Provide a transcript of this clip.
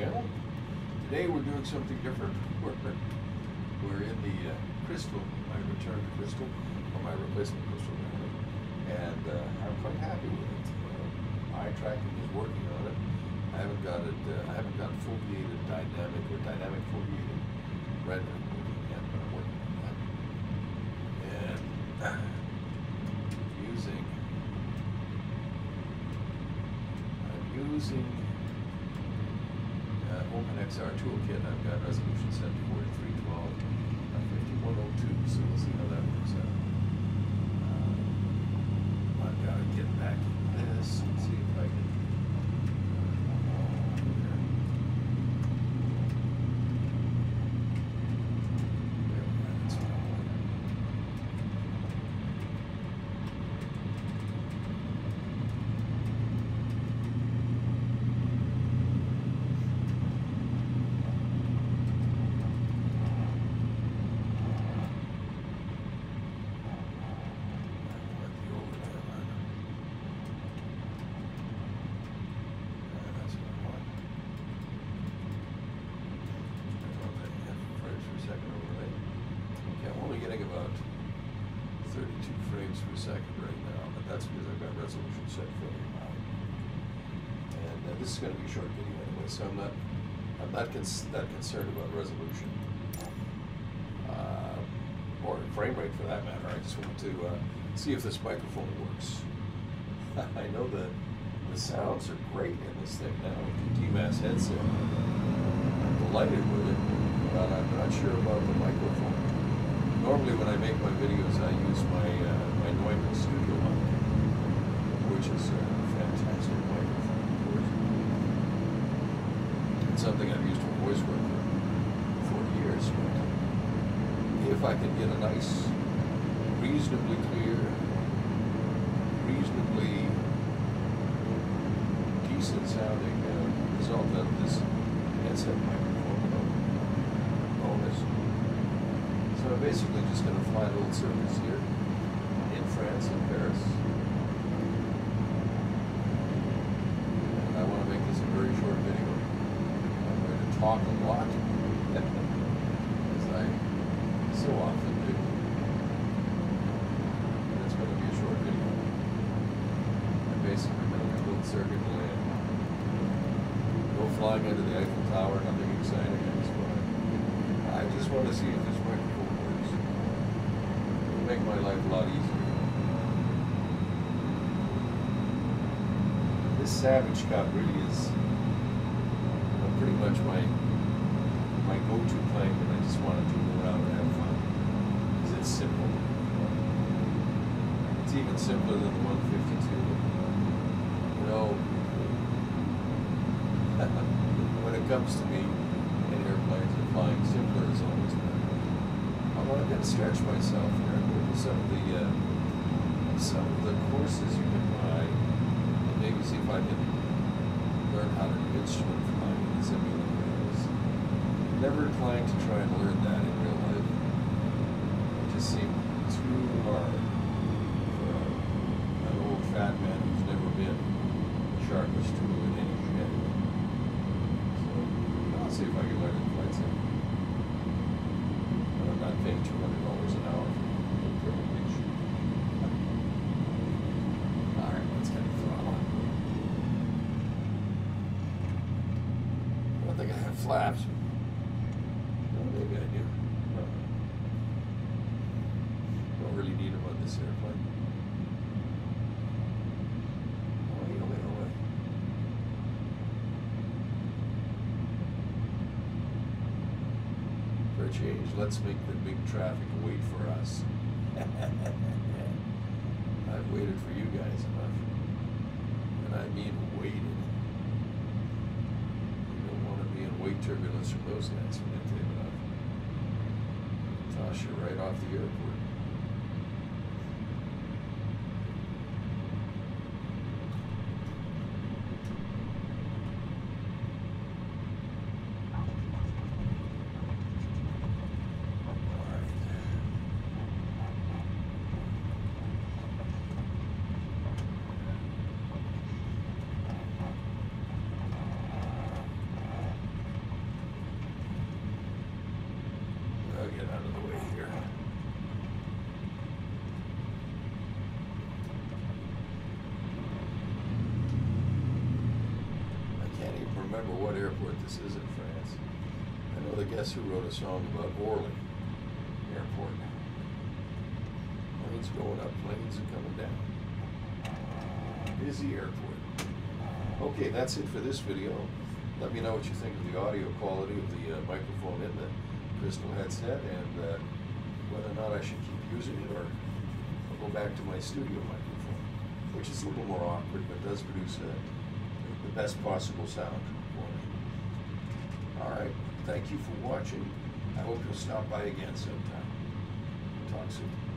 channel. Today we're doing something different. We're, we're in the uh, Crystal, my return to Crystal, or my replacement Crystal and uh, I'm quite happy with it. Uh, eye tracking is working on it. I haven't got it. Uh, I haven't got foveated dynamic or dynamic foveated rendering yet, but I'm working on that. And using I'm using OpenXR toolkit. I've got resolution set to 4312 by 5102, so we'll see how that works out. Uh, I've got to get back this and see if I can. There we go, that's what I want. I'm only about 32 frames per second right now, but that's because I've got resolution set fairly high. And uh, this is going to be a short video anyway, so I'm not, I'm not cons- that concerned about resolution uh, or frame rate for that matter. I just want to uh, see if this microphone works. I know the the sounds are great in this thing now with the DMAS headset. I'm delighted with it, but I'm not sure about the microphone. Normally, when I make my videos, I use my uh, my Neumann Studio mic, which is a fantastic microphone. It's something I've used for voice work for 40 years. But if I can get a nice, reasonably clear, reasonably decent sounding uh, result out of this headset microphone, oh, bonus. So basically to little circus here in France, in Paris. And I want to make this a very short video. I'm going to talk a lot, as I so often do. And it's going to be a short video. I'm basically going to little circuit land. Go flying into the Eiffel Tower, nothing exciting, I just want to, I just want to see if this make my life a lot easier. This Savage Cub really is know, pretty much my my go-to plane when I just want to tool around and have fun. Because it's simple. It's even simpler than the 152. You know, when it comes to me in airplanes and flying, simpler is always better. I want to stretch myself here some of the uh, some of the courses you can buy and maybe see if I can learn how to do instrument flying in simulators. Never inclined to try and learn that in real life. It just seemed too hard for a, an old fat man who's never been the sharpest tool in any shed. So I'll see if I can learn it in flight sim. But I'm not paying two hundred dollars an hour for the privilege. All right, let's get a throttle. I don't think I have flaps. No, maybe I do. Don't really need them on this airplane. Oh, away, away, away. For a change, let's make the big traffic wait for us. I've waited for you guys enough. And I mean waited. You don't want to be in weight turbulence from those guys when they take off. Toss you right off the airport. All right. get out of the way here. I can't even remember what airport this is in France. I know the Guess Who wrote a song about Orly Airport. Planes going up, planes are coming down. Busy airport. Okay, that's it for this video. Let me know what you think of the audio quality of the uh, microphone in the crystal headset and uh, whether or not I should keep using it or go back to my studio microphone, which is a little more awkward but does produce uh, the best possible sound. All right, thank you for watching. I hope you'll stop by again sometime. Talk soon.